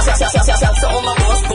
Shout, shout, shout, shout, shout, shout on my boss.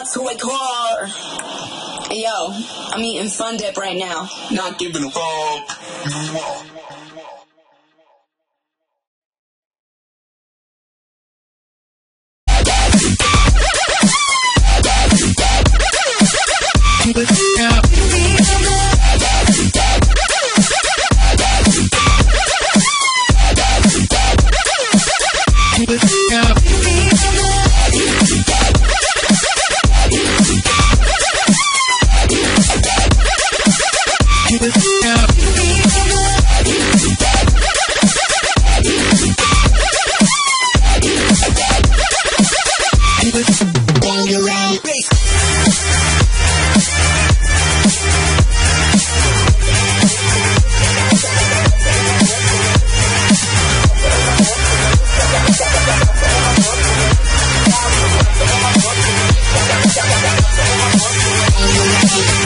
my car. Yo, I'm eating fun dip right now. Not giving a fuck.